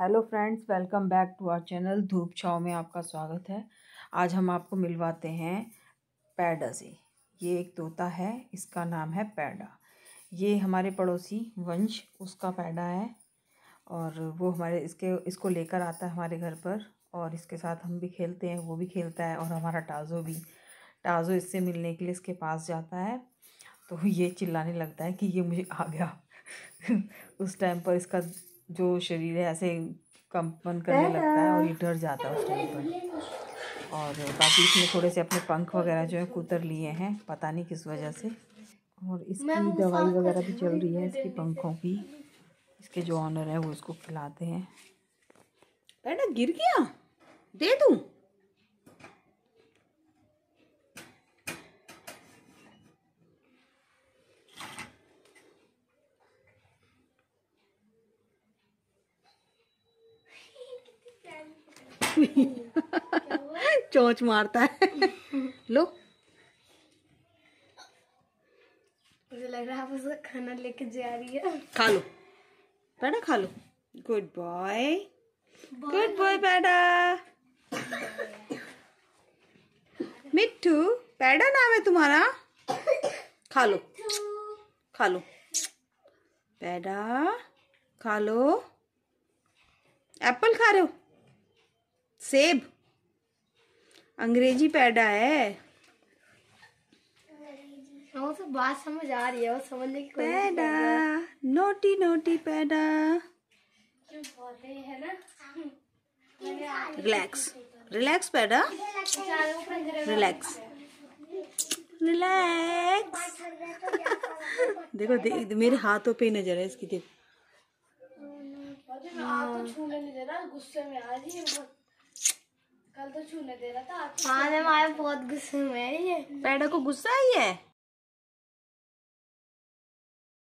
Hello friends welcome back to our channel धूप छाव में आपका स्वागत है। आज हम आपको मिलवाते हैं पैडा से। ये एक तोता है, इसका नाम है पैडा। ये हमारे पड़ोसी वंश, उसका पैडा है और वो हमारे, इसके, इसको लेकर आता है हमारे घर पर और इसके साथ हम भी खेलते हैं, वो भी खेलता है और हमारा टाज़ो भी। टाज़ो इससे मिलने के लिए इसके पास जाता है। तो ये चिल्लाने लगता है कि ये मुझे आ गया। उस टाइम पर इसका जो शरीर है ऐसे कंपन करने लगता है और ये डर जाता है उस टाइम पर। और बाकी इसमें थोड़े से अपने पंख वगैरह जो है कुतर लिए हैं पता नहीं किस वजह से। और इसकी दवाई वगैरह भी चल रही है इसकी पंखों की। इसके जो ऑनर है वो इसको खिलाते हैं। बेटा गिर गया? दे दूँ? चोंच मारता है। लो। मुझे लग रहा है खाना लेके जा रही है। खा लो। बेटा खा लो। गुड बॉय गुड बॉय बेटा मिट्टू पैडा नाम है तुम्हारा? खा लो। खा लो। पैडा खा लो। एप्पल खा रहे हो? सेब। अंग्रेज़ी पैडा है। हाँ, तो बात समझ आ रही है वो समझने की पैडा नोटी नोटी पैडा है रिलैक्स रिलैक्स पैडा रिलैक्स। रिलैक्स। देखो देख मेरे हाथों पे नज़र है इसकी देख। तो छूने नहीं दे रहा गुस्से में आ रही है कल तो छूने दे रहा था हाँ हमारे बहुत गुस्से में है ये पैडा को गुस्सा ही है